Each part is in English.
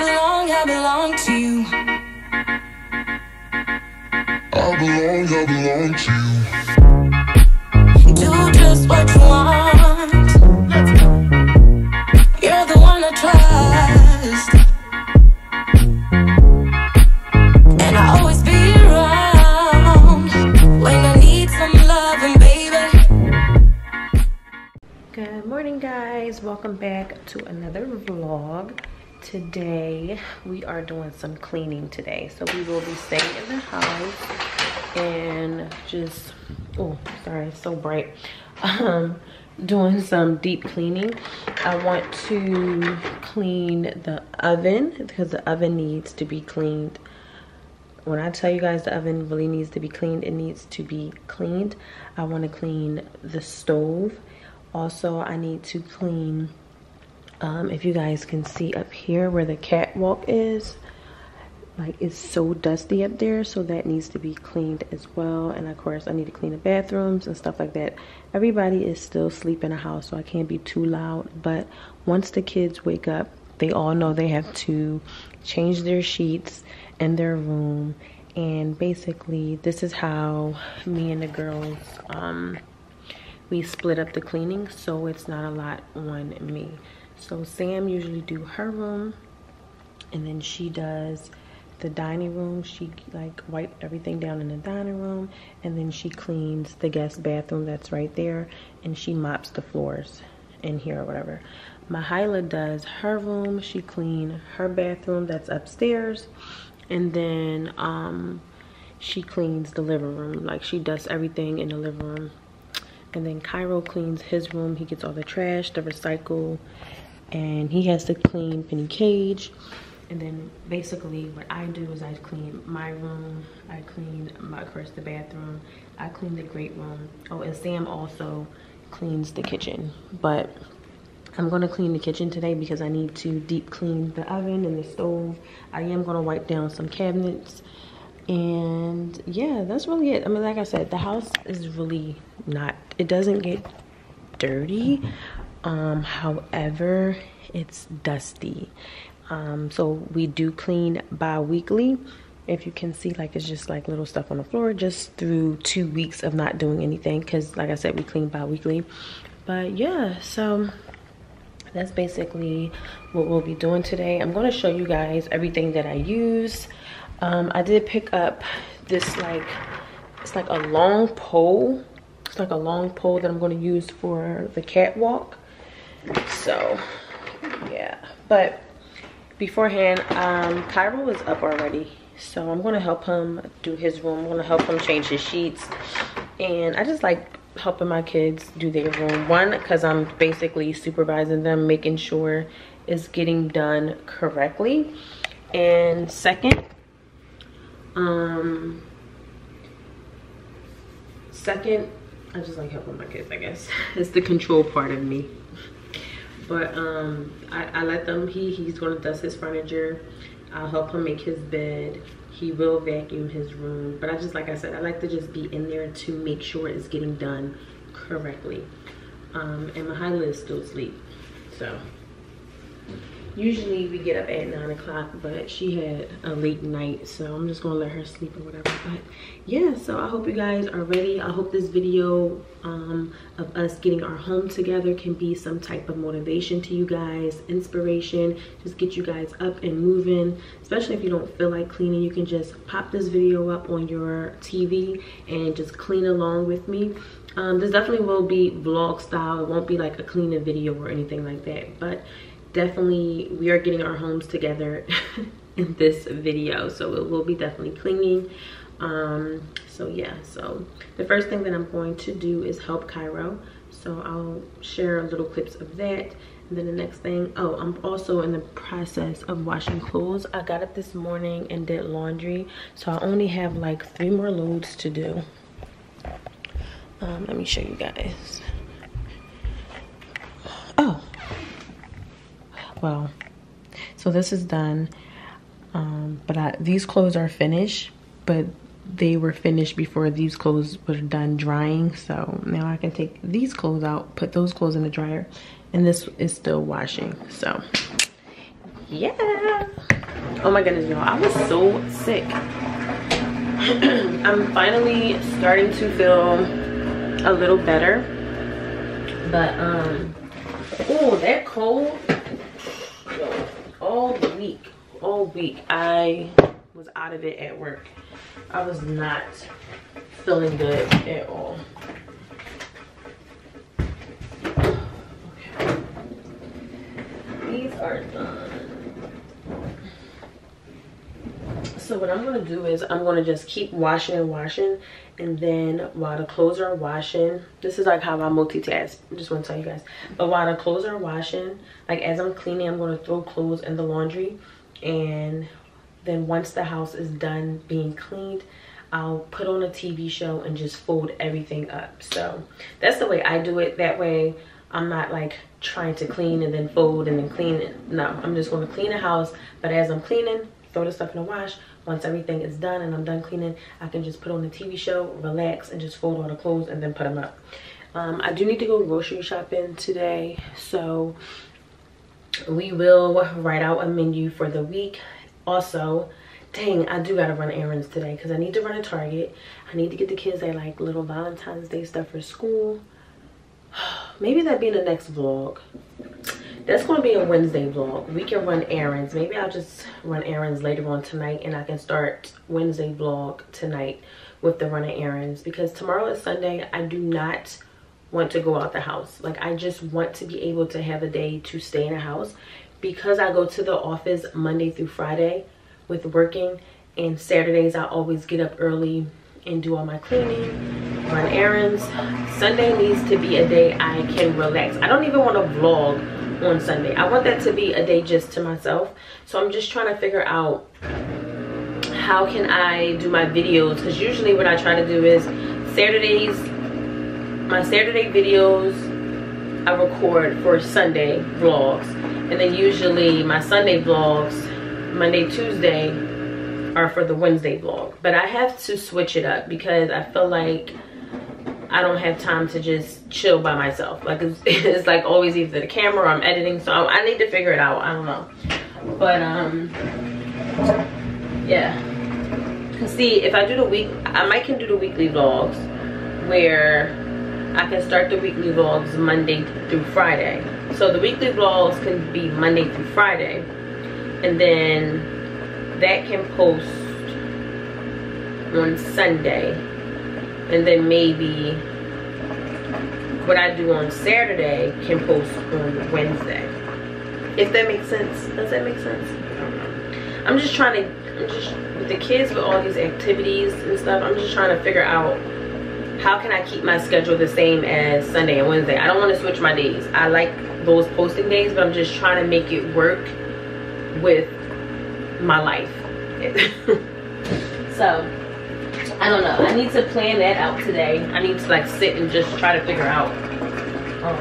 belong, I belong to you. I belong, I belong to you. Do just what you want. You're the one I trust. And I'll always be around when I need some loving, baby. Good morning guys, welcome back to another vlog. Today we are doing some cleaning today. So we will be staying in the house and just, oh sorry, it's so bright. Um, doing some deep cleaning. I want to clean the oven because the oven needs to be cleaned. When I tell you guys the oven really needs to be cleaned, it needs to be cleaned. I want to clean the stove also i need to clean um, if you guys can see up here where the catwalk is like it's so dusty up there so that needs to be cleaned as well. And of course i need to clean the bathrooms and stuff like that. Everybody is still asleep in the house so i can't be too loud. But once the kids wake up they all know they have to change their sheets in their room. And basically this is how me and the girls um, we split up the cleaning so it's not a lot on me so sam usually do her room and then she does the dining room. She like wipe everything down in the dining room and then she cleans the guest bathroom that's right there and she mops the floors in here or whatever. Mahyla does her room. She clean her bathroom that's upstairs and then um she cleans the living room. Like she does everything in the living room. And then Cairo cleans his room. He gets all the trash, the recycle, and he has to clean Penny Cage. And then basically what I do is I clean my room. I clean, my, of course, the bathroom. I clean the great room. Oh, and Sam also cleans the kitchen. But I'm going to clean the kitchen today because I need to deep clean the oven and the stove. I am going to wipe down some cabinets and yeah that's really it i mean like i said the house is really not it doesn't get dirty um however it's dusty. Um so we do clean bi-weekly. If you can see like it's just like little stuff on the floor just through two weeks of not doing anything because like i said we clean bi-weekly. But yeah so that's basically what we'll be doing today. I'm going to show you guys everything that i use. Um, I did pick up this like, it's like a long pole. It's like a long pole that I'm gonna use for the catwalk. So, yeah. But beforehand, um, Cairo is up already. So I'm gonna help him do his room. I'm gonna help him change his sheets. And I just like helping my kids do their room. One, because I'm basically supervising them, making sure it's getting done correctly. And second, um, second, I just like helping my kids, I guess. it's the control part of me. But um, I, I let them, he, he's gonna dust his furniture. I'll help him make his bed. He will vacuum his room. But I just, like I said, I like to just be in there to make sure it's getting done correctly. Um, and Mahyla is still asleep, so usually we get up at nine o'clock but she had a late night so i'm just gonna let her sleep or whatever. But yeah so i hope you guys are ready. I hope this video um, of us getting our home together can be some type of motivation to you guys inspiration just get you guys up and moving. Especially if you don't feel like cleaning you can just pop this video up on your tv and just clean along with me. Um, this definitely will be vlog style. It won't be like a cleaning video or anything like that. But definitely we are getting our homes together in this video so it will be definitely cleaning. Um so yeah so the first thing that i'm going to do is help cairo. So i'll share little clips of that. And then the next thing oh i'm also in the process of washing clothes. I got up this morning and did laundry so i only have like three more loads to do. Um let me show you guys well so this is done um, but I, these clothes are finished but they were finished before these clothes were done drying. So now I can take these clothes out put those clothes in the dryer and this is still washing. So yeah. Oh my goodness y'all i was so sick. I'm finally starting to feel a little better but um oh that cold all week all week i was out of it at work. I was not feeling good at all. Okay. These are done so what i'm going to do is i'm going to just keep washing and washing and then while the clothes are washing this is like how i multitask i just want to tell you guys. But while the clothes are washing like as i'm cleaning i'm going to throw clothes in the laundry and then once the house is done being cleaned i'll put on a tv show and just fold everything up. So that's the way i do it. That way i'm not like trying to clean and then fold and then clean it. No i'm just going to clean the house but as i'm cleaning throw the stuff in the wash. Once everything is done and i'm done cleaning i can just put on the tv show relax and just fold all the clothes and then put them up. Um, i do need to go grocery shopping today so we will write out a menu for the week. Also dang i do gotta run errands today because i need to run a target. I need to get the kids their like little valentine's day stuff for school. Maybe that be in the next vlog that's going to be a wednesday vlog. We can run errands. Maybe i'll just run errands later on tonight and i can start wednesday vlog tonight with the running errands. Because tomorrow is sunday i do not want to go out the house. Like i just want to be able to have a day to stay in the house. Because i go to the office monday through friday with working and saturdays i always get up early and do all my cleaning run errands. Sunday needs to be a day i can relax. I don't even want to vlog on Sunday. I want that to be a day just to myself. So I'm just trying to figure out how can I do my videos because usually what I try to do is Saturdays, my Saturday videos I record for Sunday vlogs and then usually my Sunday vlogs Monday, Tuesday are for the Wednesday vlog. But I have to switch it up because I feel like I don't have time to just chill by myself. Like it's, it's like always either the camera or I'm editing. So I, I need to figure it out. I don't know. But um, yeah. See, if I do the week, I might can do the weekly vlogs where I can start the weekly vlogs Monday through Friday. So the weekly vlogs can be Monday through Friday. And then that can post on Sunday and then maybe what I do on Saturday can post on Wednesday. If that makes sense. Does that make sense? I'm just trying to, I'm just, with the kids with all these activities and stuff, I'm just trying to figure out how can I keep my schedule the same as Sunday and Wednesday. I don't want to switch my days. I like those posting days, but I'm just trying to make it work with my life. so, I don't know. I need to plan that out today. I need to like sit and just try to figure out um,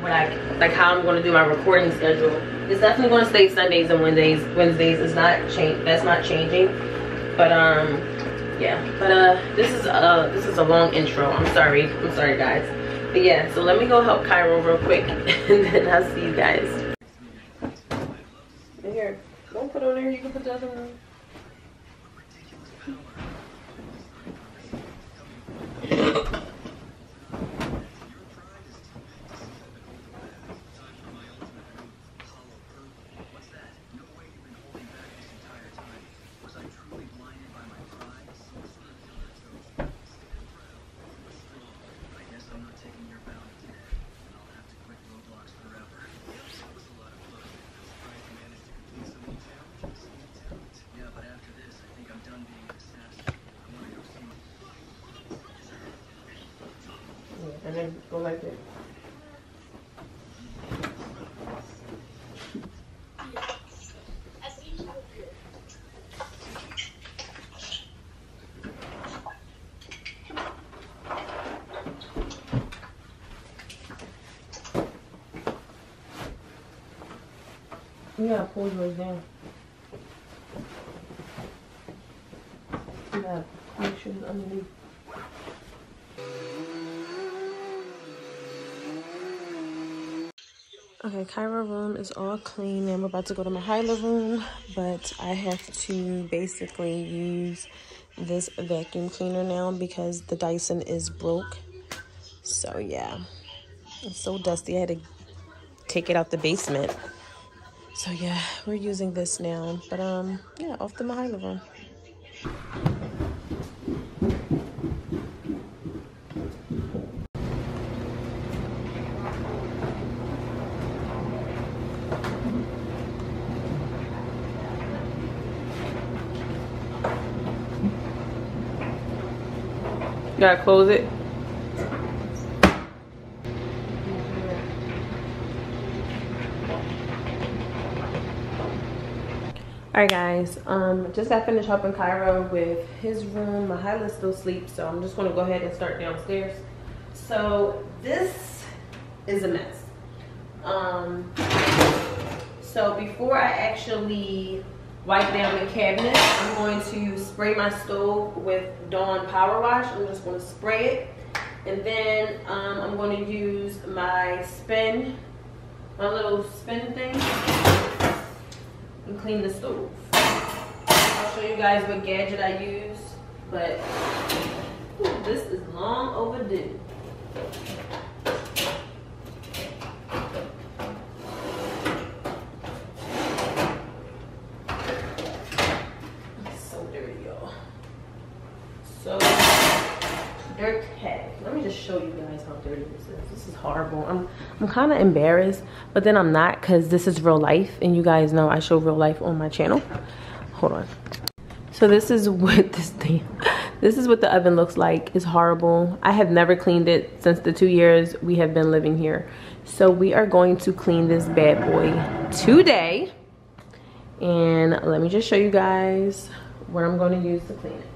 what I like how I'm going to do my recording schedule. It's definitely going to stay Sundays and Wednesdays. Wednesdays is not change. That's not changing. But um, yeah. But uh, this is uh this is a long intro. I'm sorry. I'm sorry, guys. But yeah. So let me go help Cairo real quick, and then I'll see you guys. Here, don't put on there. You can put the other one. and then go like that. You gotta pull yours down. You gotta make sure underneath. Okay, Cairo room is all clean. I'm about to go to Mahyla room, but I have to basically use this vacuum cleaner now because the Dyson is broke. So yeah, it's so dusty. I had to take it out the basement. So yeah, we're using this now. But um, yeah, off the room. Gotta close it. Alright guys, um, just got finished helping Cairo with his room. Mahala still sleeps, so I'm just gonna go ahead and start downstairs. So this is a mess. Um, so before I actually wipe down the cabinet, I'm going to spray my stove with Dawn Power Wash. I'm just gonna spray it. And then um, I'm gonna use my spin, my little spin thing and clean the stove. I'll show you guys what gadget I use, but ooh, this is long overdue. It's so dirty, y'all. So dirty. Let me just show you guys how dirty this is. This is horrible. I'm I'm kind of embarrassed, but then I'm not because this is real life, and you guys know I show real life on my channel. Hold on. So this is what this thing. This is what the oven looks like. It's horrible. I have never cleaned it since the two years we have been living here. So we are going to clean this bad boy today. And let me just show you guys what I'm going to use to clean it.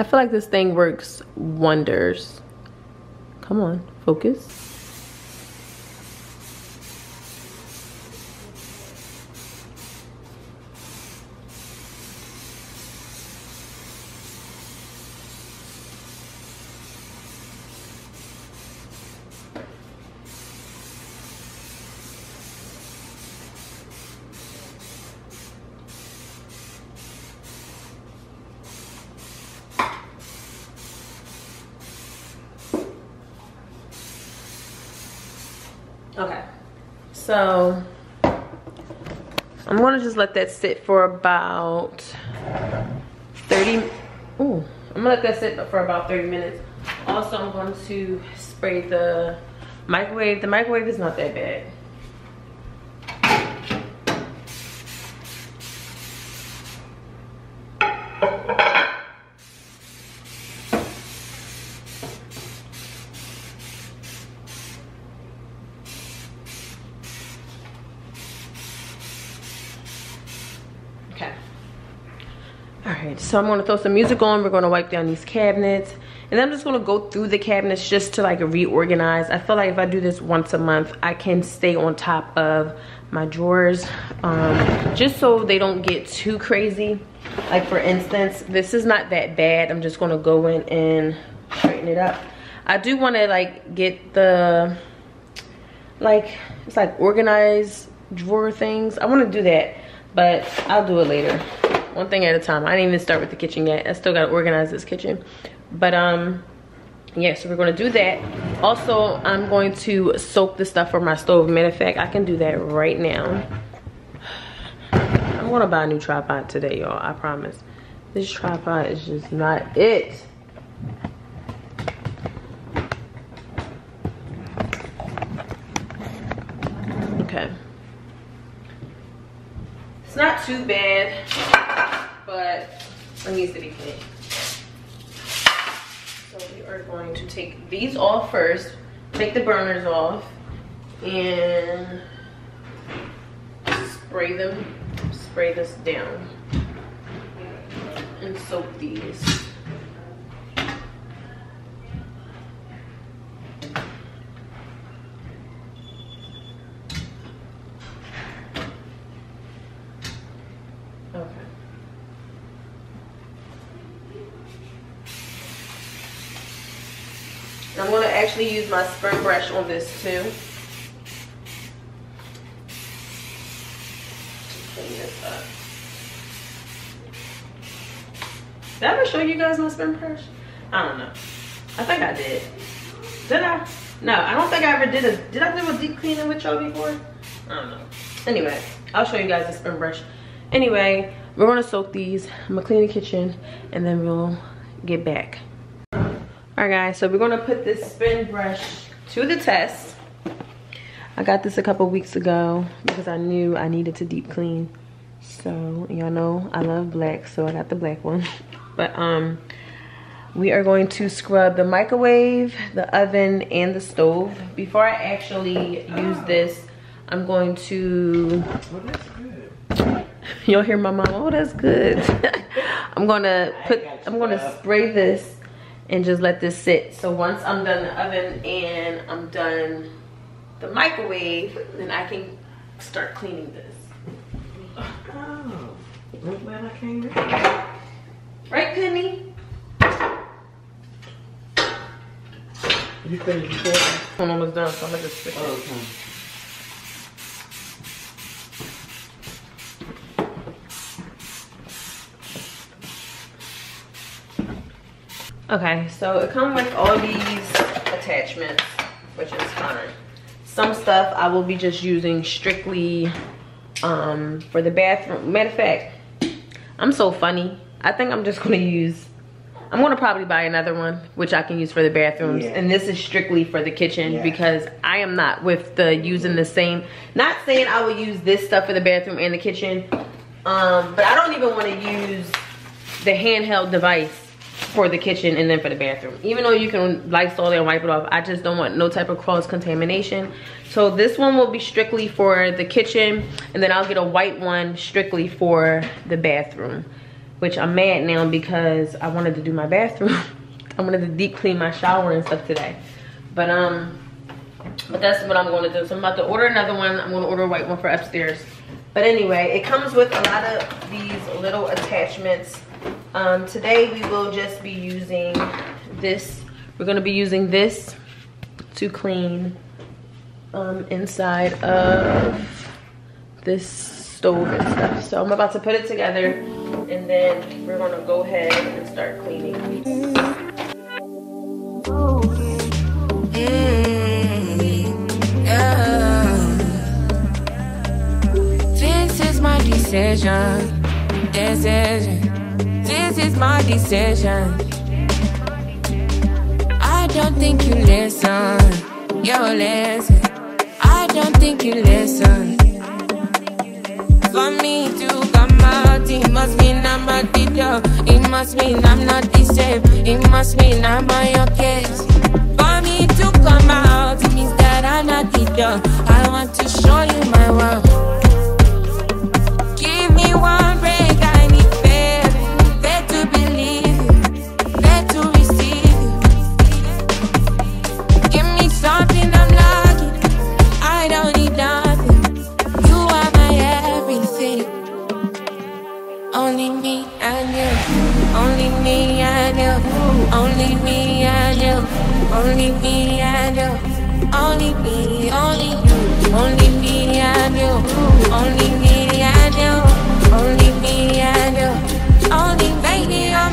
I feel like this thing works wonders. Come on, focus. Okay, so I'm gonna just let that sit for about 30, ooh, I'm gonna let that sit for about 30 minutes. Also, I'm going to spray the microwave. The microwave is not that bad. Okay. All right, so I'm gonna throw some music on. We're gonna wipe down these cabinets. And then I'm just gonna go through the cabinets just to like reorganize. I feel like if I do this once a month, I can stay on top of my drawers um, just so they don't get too crazy. Like for instance, this is not that bad. I'm just gonna go in and straighten it up. I do wanna like get the, like, it's like organized drawer things. I wanna do that, but I'll do it later. One thing at a time. I didn't even start with the kitchen yet. I still gotta organize this kitchen. But um, yeah, so we're gonna do that. Also, I'm going to soak the stuff for my stove. Matter of fact, I can do that right now. I'm gonna buy a new tripod today, y'all, I promise. This tripod is just not it. Okay. It's not too bad, but it needs to be clean. So we are going to take these off first, take the burners off, and spray them, spray this down, and soak these. Okay. And I'm gonna actually use my spin brush on this too. Did I ever show you guys my spin brush? I don't know. I think I did. Did I? No, I don't think I ever did a, did I do a deep cleaning with y'all before? I don't know. Anyway, I'll show you guys the spin brush. Anyway, we're gonna soak these. I'm gonna clean the kitchen and then we'll get back. All right guys, so we're gonna put this spin brush to the test. I got this a couple weeks ago because I knew I needed to deep clean. So y'all know I love black, so I got the black one. But um, we are going to scrub the microwave, the oven, and the stove. Before I actually use this, I'm going to... You'll hear my mom, oh, that's good. I'm gonna put, I'm gonna spray this and just let this sit. So once I'm done the oven and I'm done the microwave, then I can start cleaning this. Oh, I'm glad I came in. Right, Penny? You finished recording? I'm almost done, so I'm gonna just switch it. Oh, okay. Okay, so it comes with all these attachments, which is fine. Some stuff I will be just using strictly um, for the bathroom. Matter of fact, I'm so funny. I think I'm just gonna use, I'm gonna probably buy another one, which I can use for the bathrooms. Yeah. And this is strictly for the kitchen Yeah. because I am not with the using the same, not saying I will use this stuff for the bathroom and the kitchen, um, but I don't even wanna use the handheld device for the kitchen and then for the bathroom. Even though you can Lysol it and wipe it off, I just don't want no type of cross contamination. So this one will be strictly for the kitchen and then I'll get a white one strictly for the bathroom. Which I'm mad now because I wanted to do my bathroom. I wanted to deep clean my shower and stuff today. But um, but that's what I'm going to do. So I'm about to order another one. I'm going to order a white one for upstairs. But anyway, it comes with a lot of these little attachments. Um, today we will just be using this. We're going to be using this to clean um, inside of this stove and stuff. So I'm about to put it together and then we're going to go ahead and start cleaning. This is my decision. Decision. This is my decision. I don't think you listen. You listen. I don't think you listen. For me to come out, it must mean I'm a teacher. It must mean I'm not the same. It must mean I'm on your case. For me to come out, means that I'm not teacher. I want to show you my world. Only me and you. Only me and you. Only me, only you. Only me and you. Only me and you. Only me and you. Only make me your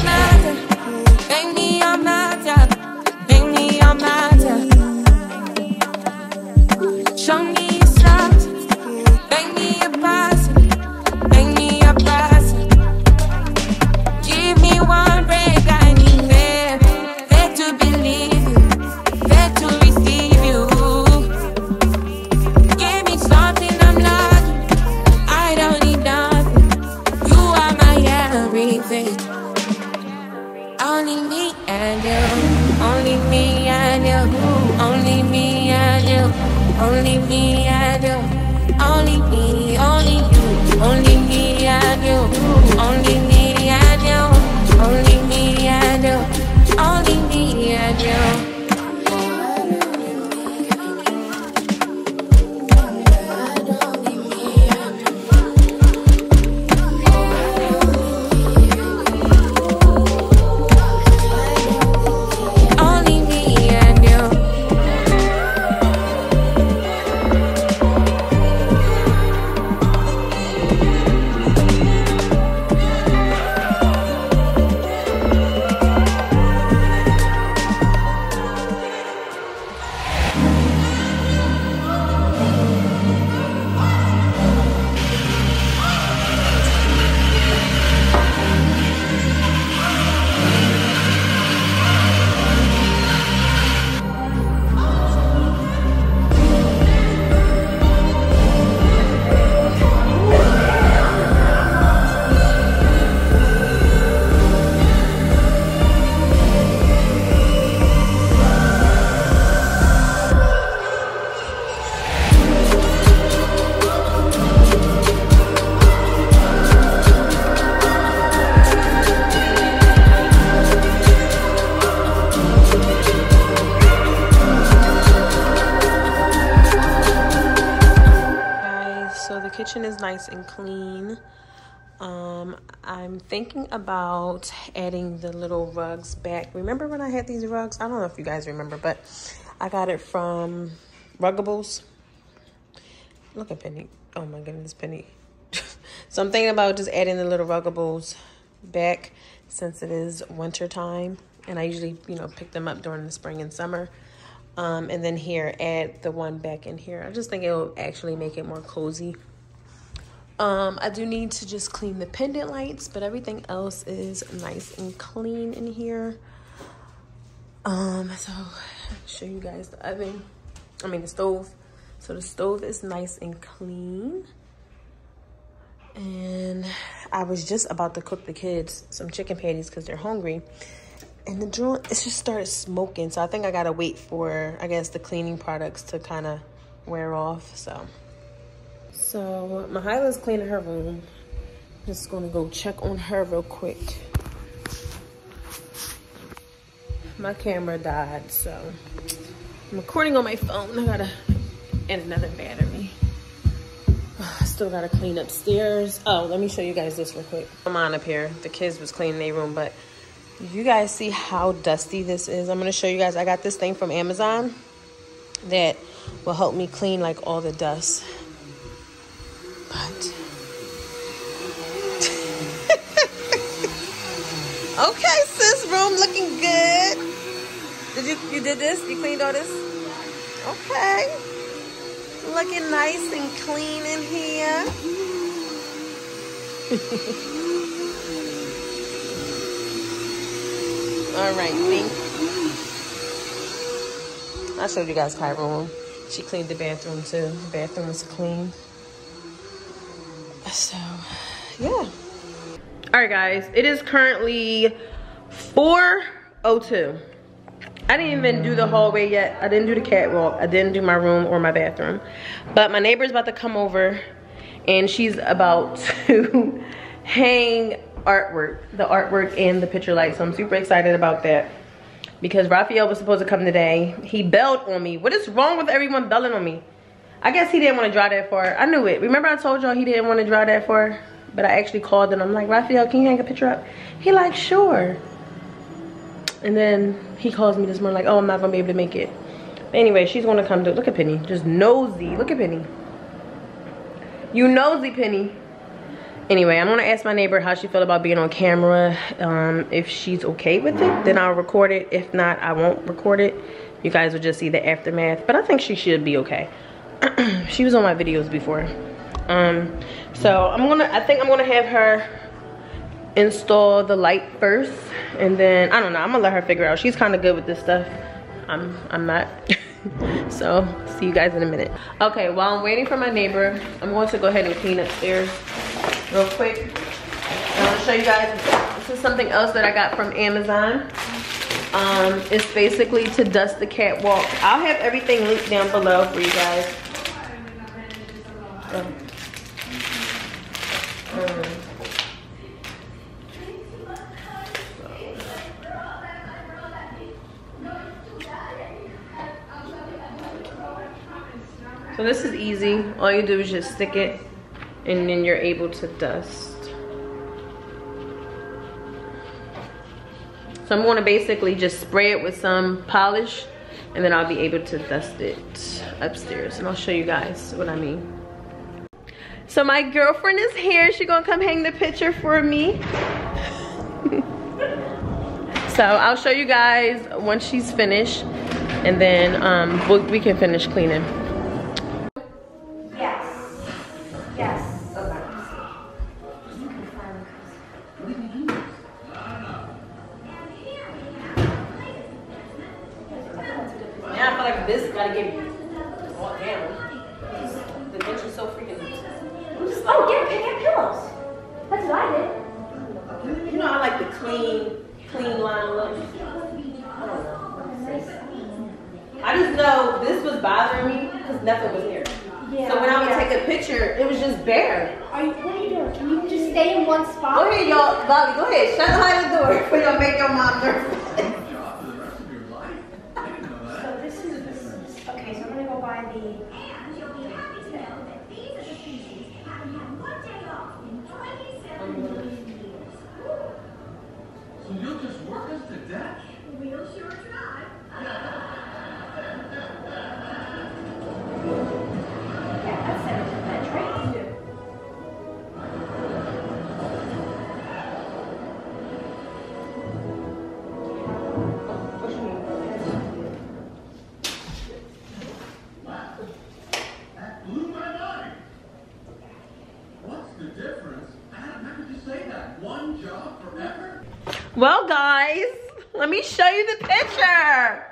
nice and clean. Um, I'm thinking about adding the little rugs back. Remember when I had these rugs? I don't know if you guys remember, but I got it from Ruggables. Look at Penny. Oh my goodness, Penny. so I'm thinking about just adding the little Ruggables back since it is winter time. And I usually, you know, pick them up during the spring and summer. Um, and then here, add the one back in here. I just think it will actually make it more cozy. Um, I do need to just clean the pendant lights, but everything else is nice and clean in here. Um, so show you guys the oven. I mean the stove. So the stove is nice and clean. And I was just about to cook the kids some chicken patties because they're hungry and the drill it just started smoking so i think i gotta wait for i guess the cleaning products to kind of wear off so so mahila's cleaning her room. Just gonna go check on her real quick. My camera died so i'm recording on my phone. I gotta add another battery. I still gotta clean upstairs. Oh let me show you guys this real quick. I'm on up here. The kids was cleaning their room but you guys see how dusty this is? I'm to show you guys. I got this thing from amazon that will help me clean like all the dust but okay sis room looking good did you you did this you cleaned all this okay looking nice and clean in here All right. I showed you guys Kai room. She cleaned the bathroom too. The bathroom was clean. So, yeah. All right, guys. It is currently 4.02. I didn't even do the hallway yet. I didn't do the catwalk. I didn't do my room or my bathroom. But my neighbor's about to come over and she's about to hang artwork, the artwork and the picture light. So I'm super excited about that because Raphael was supposed to come today. He bailed on me. What is wrong with everyone belling on me? I guess he didn't want to draw that far. I knew it. Remember I told y'all he didn't want to draw that far? But I actually called and I'm like, Raphael, can you hang a picture up? He like, sure. And then he calls me this morning like, oh, I'm not going to be able to make it. But anyway, she's going to come do Look at Penny. Just nosy. Look at Penny. You nosy, Penny anyway i'm gonna ask my neighbor how she feel about being on camera um, if she's okay with it then i'll record it if not i won't record it you guys will just see the aftermath but i think she should be okay she was on my videos before um, so i'm gonna i think i'm gonna have her install the light first and then i don't know i'm gonna let her figure out she's kind of good with this stuff i'm i'm not so see you guys in a minute okay while i'm waiting for my neighbor i'm going to go ahead and clean upstairs real quick. I want to show you guys, this is something else that I got from Amazon. Um, it's basically to dust the catwalk. I'll have everything linked down below for you guys. So this is easy. All you do is just stick it and then you're able to dust. So I'm gonna basically just spray it with some polish and then I'll be able to dust it upstairs and I'll show you guys what I mean. So my girlfriend is here. She gonna come hang the picture for me. so I'll show you guys once she's finished and then um, we'll, we can finish cleaning. this gotta get though this was bothering me because nothing was here. Yeah, so when I would yeah. take a picture, it was just bare. Are you, what are you doing? Can you just stay in one spot? Go ahead, y'all. Bobby, go ahead. Shut behind the door We don't make your mom nervous. Let me show you the picture.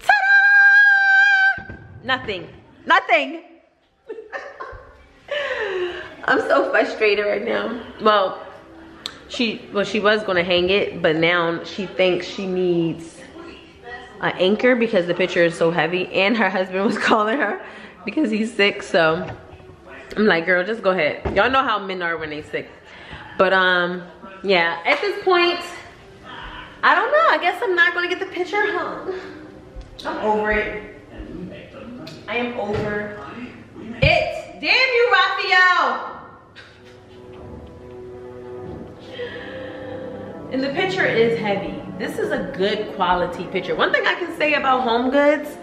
Ta-da! Nothing. Nothing. I'm so frustrated right now. Well, she well she was gonna hang it, but now she thinks she needs an anchor because the picture is so heavy, and her husband was calling her because he's sick. So I'm like, girl, just go ahead. Y'all know how men are when they sick. But um, yeah. At this point, I don't know. I guess I'm not gonna get the picture hung. I'm over it. I am over it. Damn you, Raphael. And the picture is heavy. This is a good quality picture. One thing I can say about Home Goods,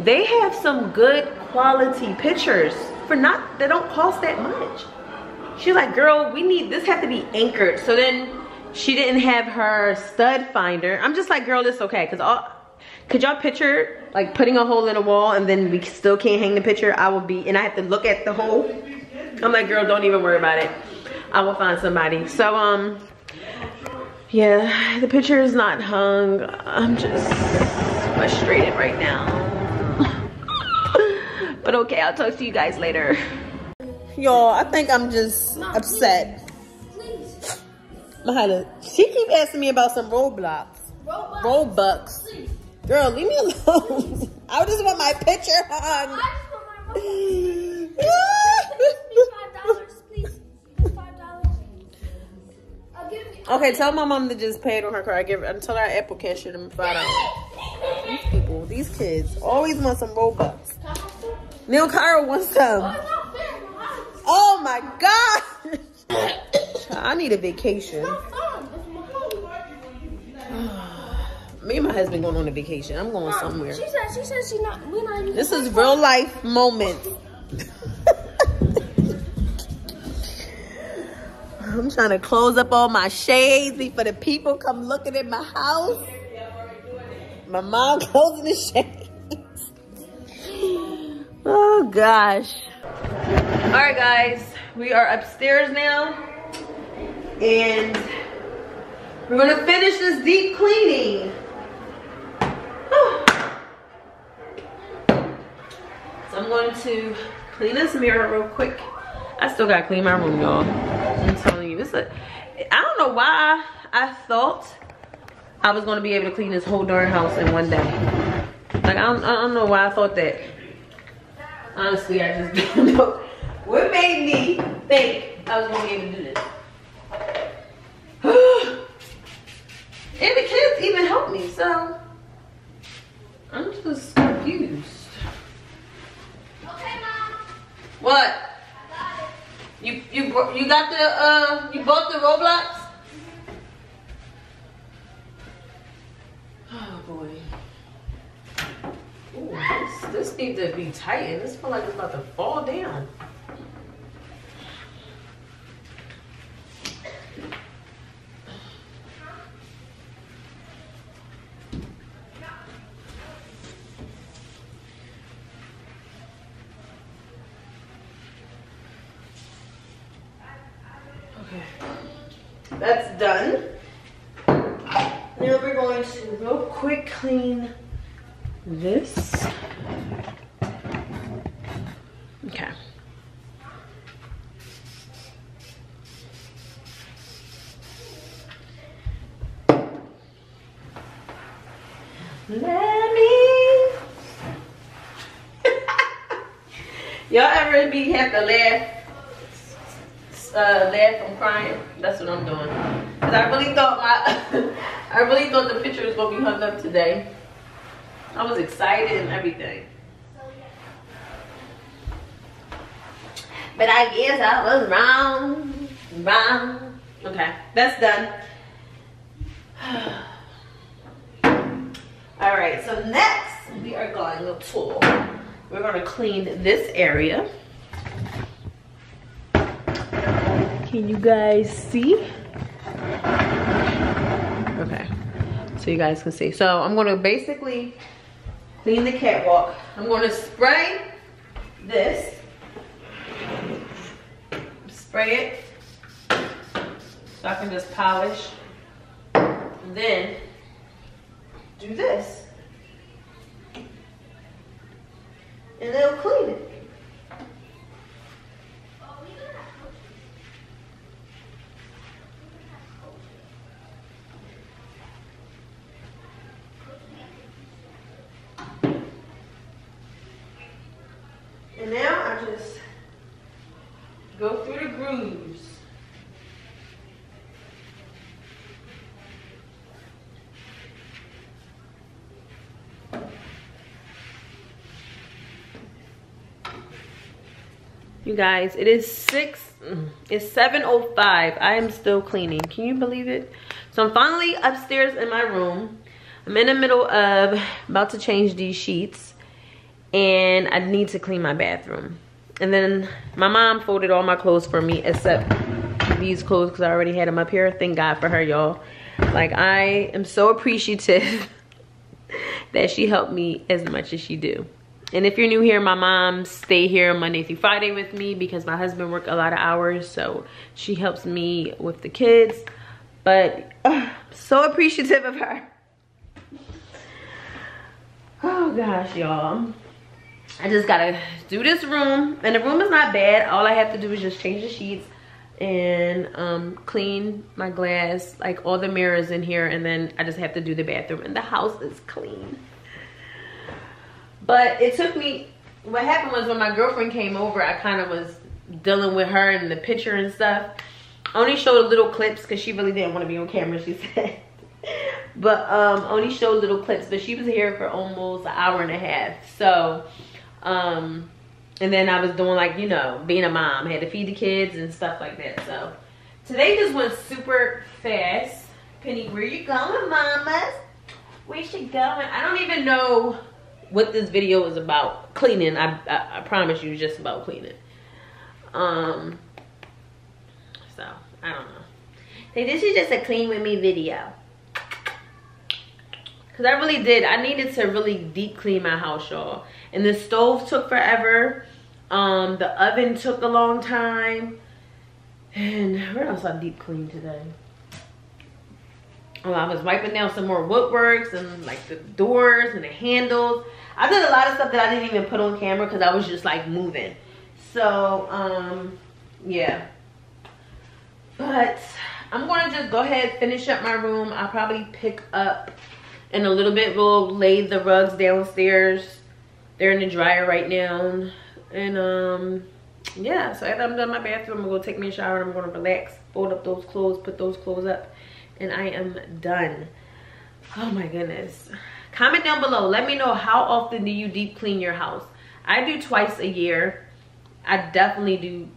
they have some good quality pictures for not, they don't cost that much. She's like, girl, we need, this have to be anchored. So then she didn't have her stud finder. I'm just like, girl, it's okay. Cause all, could y'all picture like putting a hole in a wall and then we still can't hang the picture? I will be, and I have to look at the hole. I'm like, girl, don't even worry about it. I will find somebody. So, um, yeah, the picture is not hung. I'm just frustrated right now. but okay, I'll talk to you guys later. Y'all, I think I'm just upset. Mahila, she keep asking me about some Roblox. Robux. Girl, leave me alone. I just want my picture hung. Okay, tell my mom to just pay it on her card. I give her until our Apple Cash them five dollars. These people, these kids, always want some Robux. Neil Kyra wants some. Oh, oh my god! I need a vacation. Me and my husband going on a vacation. I'm going somewhere. She said she said she not we not using This is real life moment. I'm trying to close up all my shades before the people come looking at my house. My mom closing the shades. Oh gosh. All right, guys, we are upstairs now, and we're gonna finish this deep cleaning. So I'm going to clean this mirror real quick. I still gotta clean my room, y'all. I'm telling you, it's a. I don't know why I thought I was gonna be able to clean this whole darn house in one day. Like I don't, I don't know why I thought that. Honestly, I just don't know. What made me think I was gonna be able to do this? and the kids even helped me, so I'm just confused. Okay, mom. What? You you you got the uh you bought the Roblox? Oh boy. Ooh, this this needs to be tightened. This feel like it's about to fall down. Okay. That's done. Now we're going to real quick clean this. Okay. Let me. Y'all ever be have to laugh uh, laugh from crying. That's what I'm doing. Cause I really thought my, I really thought the picture was gonna be hung up today. I was excited and everything. But I guess I was wrong, wrong. Okay, that's done. All right, so next we are going to, we're gonna clean this area. Can you guys see? Okay, so you guys can see. So I'm gonna basically clean the catwalk. I'm gonna spray this, spray it, so I can just polish. Then do this. And it'll clean it. And now I just go through the grooves. You guys, it is six, it's 7.05. I am still cleaning. Can you believe it? So I'm finally upstairs in my room. I'm in the middle of about to change these sheets and I need to clean my bathroom. And then my mom folded all my clothes for me except these clothes because I already had them up here. Thank God for her, y'all. Like I am so appreciative that she helped me as much as she do. And if you're new here, my mom stay here Monday through Friday with me because my husband work a lot of hours. So she helps me with the kids. But uh, so appreciative of her. Oh gosh, y'all. I just gotta do this room. And the room is not bad. All I have to do is just change the sheets and um, clean my glass, like all the mirrors in here. And then I just have to do the bathroom. And the house is clean. But it took me, what happened was when my girlfriend came over, I kind of was dealing with her and the picture and stuff. I only showed little clips because she really didn't want to be on camera, she said. but um, only showed little clips, but she was here for almost an hour and a half. So, um, and then I was doing like, you know, being a mom, had to feed the kids and stuff like that. So today just went super fast. Penny, where you going, mamas? Where she going? I don't even know what this video is about cleaning I, I, I promise you just about cleaning. Um so i don't know. Hey, this is just a clean with me video. Because i really did i needed to really deep clean my house y'all. And the stove took forever. Um the oven took a long time. And where else i deep clean today? Well, I was wiping down some more woodworks and like the doors and the handles. I did a lot of stuff that I didn't even put on camera because I was just like moving. So, um, yeah. But I'm going to just go ahead finish up my room. I'll probably pick up in a little bit. We'll lay the rugs downstairs. They're in the dryer right now. And, um, yeah. So after I'm done my bathroom, I'm going to take me a shower and I'm going to relax. Fold up those clothes, put those clothes up and I am done. Oh my goodness. Comment down below. Let me know how often do you deep clean your house. I do twice a year. I definitely do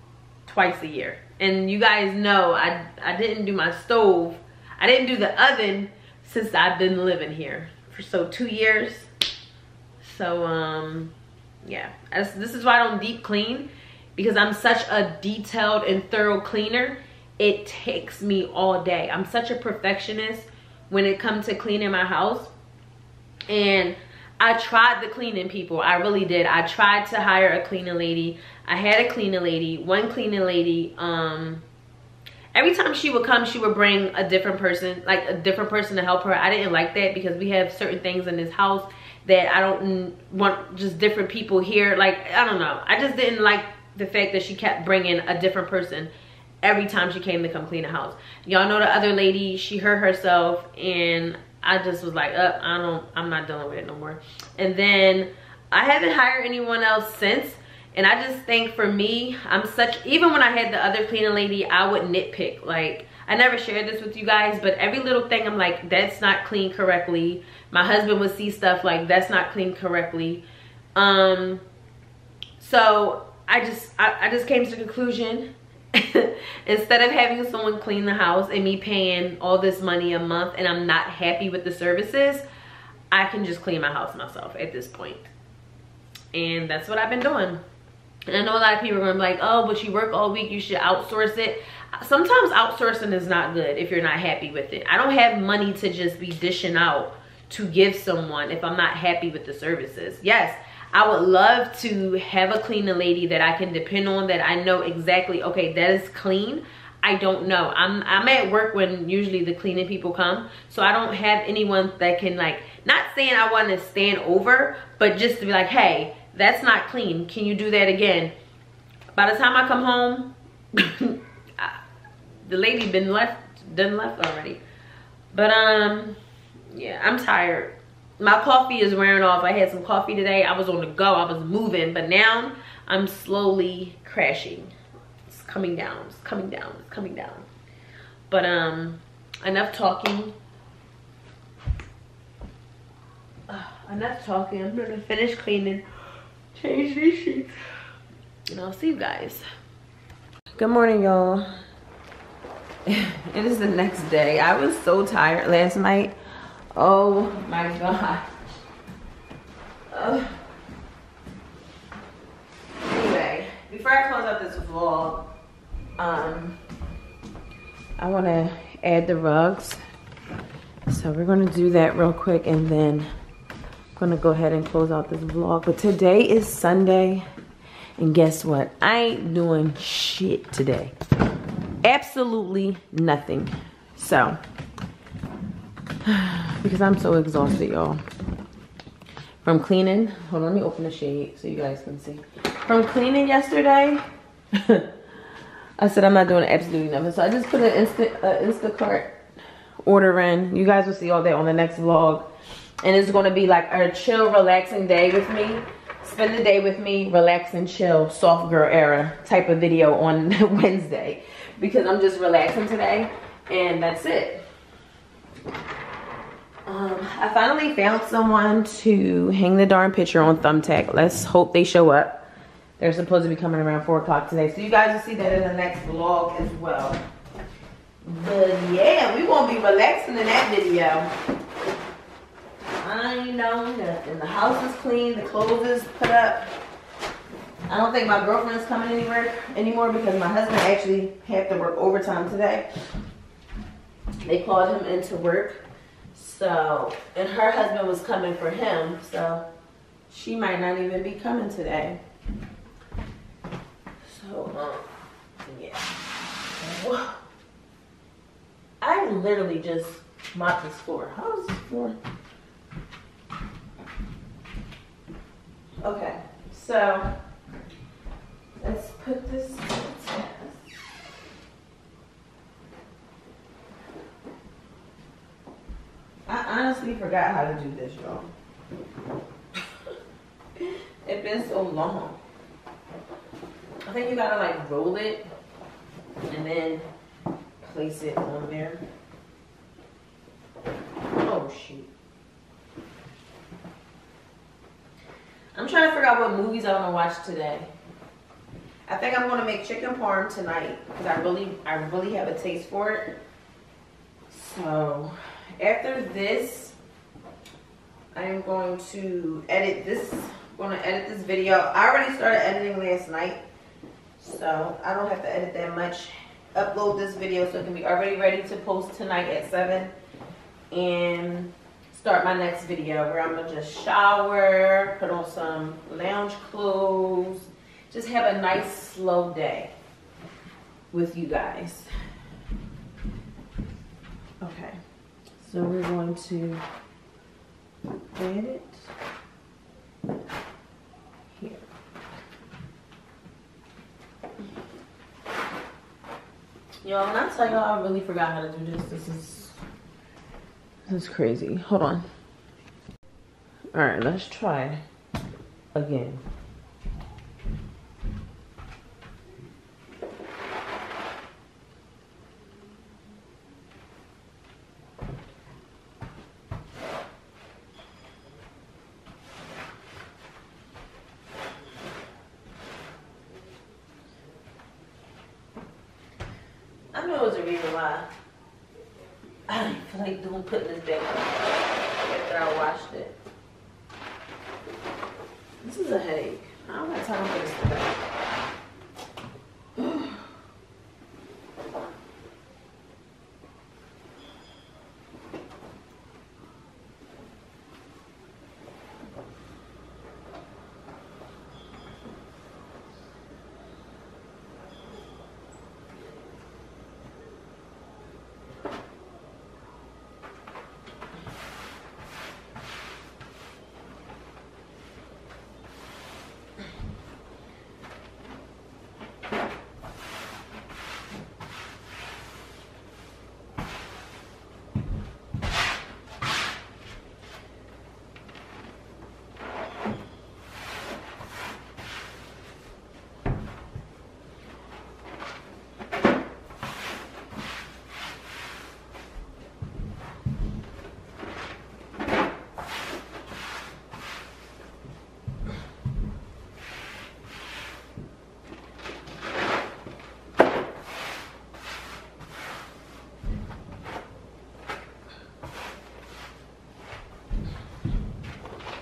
twice a year. And you guys know I, I didn't do my stove. I didn't do the oven since I've been living here. For so two years. So um yeah. this is why I don't deep clean. Because I'm such a detailed and thorough cleaner it takes me all day. I'm such a perfectionist when it comes to cleaning my house. And I tried the cleaning people. I really did. I tried to hire a cleaning lady. I had a cleaning lady. One cleaning lady, um, every time she would come, she would bring a different person, like a different person to help her. I didn't like that because we have certain things in this house that I don't want just different people here. Like, I don't know. I just didn't like the fact that she kept bringing a different person every time she came to come clean the house. Y'all know the other lady, she hurt herself and I just was like, up, uh, I don't, I'm not dealing with it no more. And then I haven't hired anyone else since. And I just think for me, I'm such, even when I had the other cleaning lady, I would nitpick. Like, I never shared this with you guys, but every little thing I'm like, that's not clean correctly. My husband would see stuff like, that's not clean correctly. Um, so I just, I, I just came to the conclusion instead of having someone clean the house and me paying all this money a month and I'm not happy with the services, I can just clean my house myself at this point. And that's what I've been doing. And I know a lot of people are gonna be like, oh, but you work all week, you should outsource it. Sometimes outsourcing is not good if you're not happy with it. I don't have money to just be dishing out to give someone if I'm not happy with the services. Yes, I would love to have a cleaning lady that I can depend on that I know exactly, okay, that is clean. I don't know. I'm I'm at work when usually the cleaning people come. So I don't have anyone that can like not saying I want to stand over, but just to be like, "Hey, that's not clean. Can you do that again?" By the time I come home, the lady been left done left already. But um yeah, I'm tired. My coffee is wearing off. I had some coffee today. I was on the go. I was moving, but now I'm slowly crashing. It's coming down. It's coming down. It's coming down. But um enough talking. Enough talking. I'm gonna finish cleaning. Change these sheets. And i'll see you guys. Good morning y'all. It is the next day. I was so tired last night oh my god uh, anyway before i close out this vlog um, I want to add the rugs. So we're going to do that real quick and then I'm going to go ahead and close out this vlog. But today is Sunday and guess what? I ain't doing shit today. Absolutely nothing. So, because I'm so exhausted, y'all. From cleaning, hold on, let me open the shade so you guys can see. From cleaning yesterday, I said I'm not doing absolutely nothing. So I just put an Insta, uh, Instacart order in. You guys will see all that on the next vlog. And it's going to be like a chill, relaxing day with me. Spend the day with me, relax and chill, soft girl era type of video on Wednesday. Because I'm just relaxing today. And that's it. Um, I finally found someone to hang the darn picture on Thumbtack. Let's hope they show up. They're supposed to be coming around 4 o'clock today. So you guys will see that in the next vlog as well. But yeah, we won't be relaxing in that video. I know nothing. The house is clean. The clothes is put up. I don't think my girlfriend's coming anywhere anymore because my husband actually had to work overtime today. They called him into work. So, and her husband was coming for him. So, she might not even be coming today. So, um, yeah. I literally just mopped this floor. How is this floor? Okay, so let's put this to the test. I honestly forgot how to do this, y'all. it's been so long. I think you gotta like roll it and then place it on there. Oh shoot. I'm trying to figure out what movies I want to watch today. I think I'm gonna make chicken parm tonight because I really, I really have a taste for it. So after this, I am going to edit this. I'm gonna edit this video. I already started editing last night, so I don't have to edit that much. Upload this video so it can be already ready to post tonight at 7. And start my next video where I'm gonna just shower, put on some lounge clothes, just have a nice slow day with you guys. Okay, so we're going to add it here. Yo, when I tell y'all I really forgot how to do this, this is this is crazy. Hold on. All right, let's try again.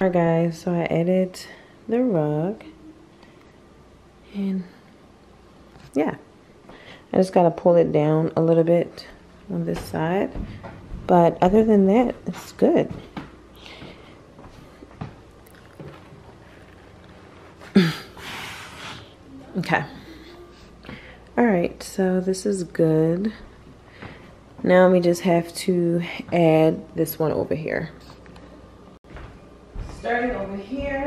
Alright guys, so I added the rug and yeah, I just gotta pull it down a little bit on this side, but other than that, it's good. okay. Alright, so this is good. Now we just have to add this one over here over here.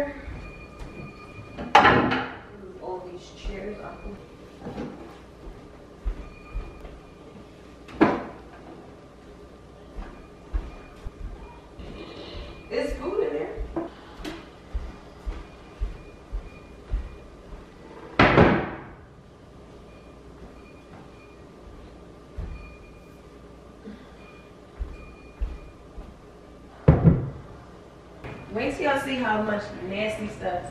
How much nasty stuff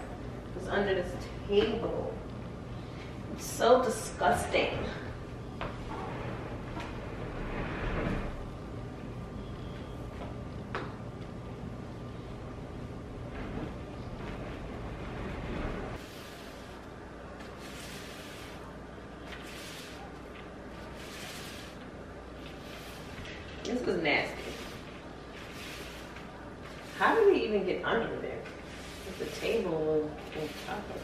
was under this table. It's so disgusting. This was nasty. How did we even get under there? If the table was on top of it.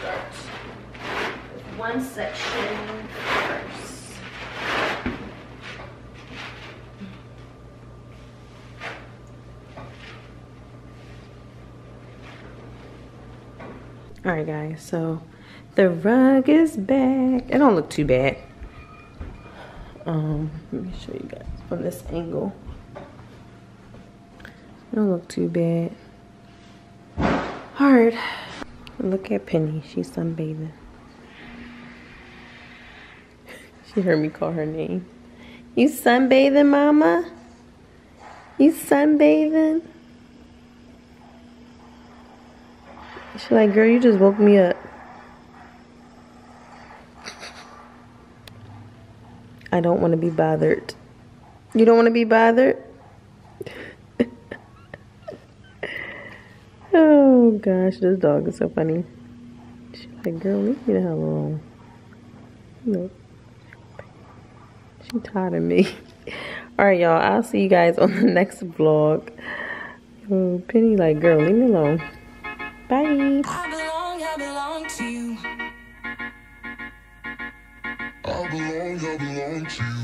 Start with one section first. All right, guys, so the rug is back. It don't look too bad. Um, let me show you guys from this angle. It don't look too bad. Right, look at Penny. She's sunbathing. She heard me call her name. You sunbathing, Mama? You sunbathing? She's like, girl, you just woke me up. I don't want to be bothered. You don't want to be bothered? oh gosh, this dog is so funny. She's like, girl, leave me the hell alone. Look. She tired of me. Alright, y'all. I'll see you guys on the next vlog. Oh, Penny like, girl, leave me alone. Bye. I belong, I belong to you. I belong, I belong to you.